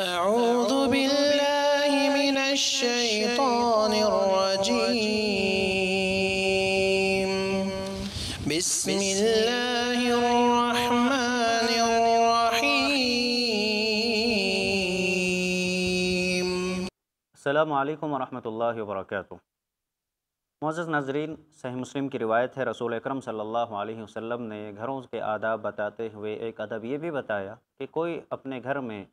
أعوذ بالله من الشيطان الرجيم. بسم الله الرحمن الرحيم. السلام علیکم ورحمۃ اللہ وبرکاتہ معزز ناظرین، صحیح مسلم کی روایت ہے، رسول اکرم صلی اللہ علیہ وسلم نے گھروں کے آداب بتاتے ہوئے ایک ادب یہ بھی بتایا کہ کوئی اپنے گھر میں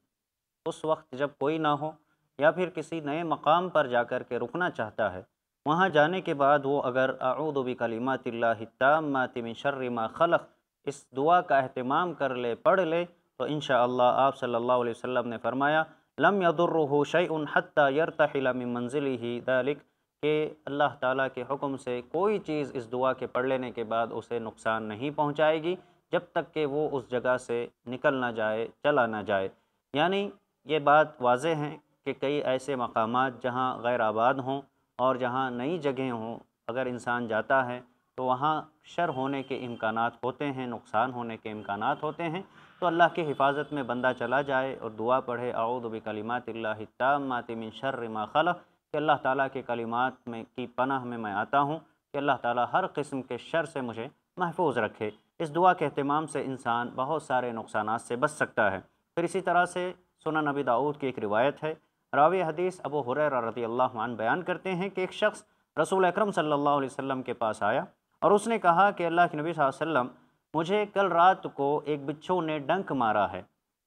اس وقت جب کوئی نہ ہو یا پھر کسی نئے مقام پر جا کر کے رکنا چاہتا ہے، وہاں جانے کے بعد وہ اگر اعوذ بکلمات اللہ التامات من شر ما خلق اس دعا کا اہتمام کر لے، پڑھ لے، تو انشاءاللہ آپ صلی اللہ علیہ وسلم نے فرمایا، لم يضره شيء حتى يرتحل من منزله ذلك کہ اللہ تعالیٰ کے حکم سے کوئی چیز اس دعا کے پڑھ لینے کے بعد اسے نقصان نہیں پہنچائے گی جب تک کہ وہ اس جگہ سے نکل نہ جائے، چلا نہ جائے۔ یعنی یہ بات واضح ہے کہ کئی ایسے مقامات جہاں غیر آباد ہوں اور جہاں نئی جگہیں ہوں، اگر انسان جاتا ہے تو وہاں شر ہونے کے امکانات ہوتے ہیں، نقصان ہونے کے امکانات ہوتے ہیں۔ تو اللہ کی حفاظت میں بندہ چلا جائے اور دعا پڑھے، اعوذ بکلمات اللہ التامات من شر ما خلق، کہ اللہ تعالیٰ کے کلمات میں کی پناہ میں میں آتا ہوں، کہ اللہ تعالیٰ ہر قسم کے شر سے مجھے محفوظ رکھے۔ اس دعا کے اہتمام سے انسان بہت سارے نقصانات سے بچ سکتا ہے۔ پھر اسی طرح سے سنن نبی داؤد کی ایک روایت ہے۔ راوی حدیث ابو حریر رضی اللہ عنہ بیان کرتے ہیں کہ ایک شخص رسول اکرم صلی اللہ علیہ وسلم کے پاس آیا اور اس نے کہا کہ اللہ کے نبی صلی اللہ علیہ وسلم، مجھے کل رات کو ایک بچھو نے ڈنک مارا ہے۔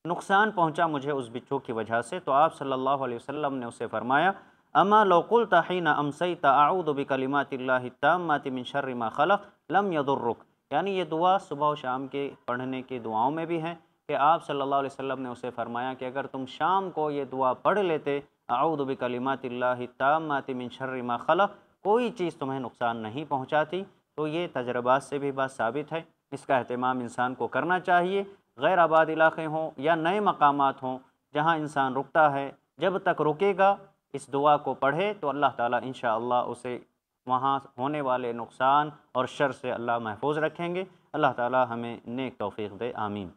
نقصان پہنچا مجھے اس بچھو کی وجہ سے۔ تو آپ صلی اللہ علیہ وسلم نے اسے فرمایا، اما لو قلت حين امسيت اعوذ بكلمات الله التامات من شر ما خلق لم يضرك یعنی یہ دعا صبح و شام کے پڑھنے کی دعاؤں میں بھی ہیں۔ کہ آپ صلی اللہ علیہ وسلم نے اسے فرمایا کہ اگر تم شام کو یہ دعا پڑھ لیتے، اعوذ بکلمات اللہ التامات من شر ما خلق، کوئی چیز تمہیں نقصان نہیں پہنچاتی، تو یہ تجربات سے بھی بات ثابت ہے۔ اس کا اہتمام انسان کو کرنا چاہیے۔ غیر آباد علاقے ہوں یا نئے مقامات ہوں جہاں انسان رکتا ہے، جب تک رکے گا، اس دعا کو پڑھے تو اللہ تعالیٰ انشاءاللہ اسے وہاں ہونے والے نقصان اور شر سے اللہ محفوظ رکھیں گے۔ اللہ تعالیٰ ہمیں نیک توفیق دے، آمین۔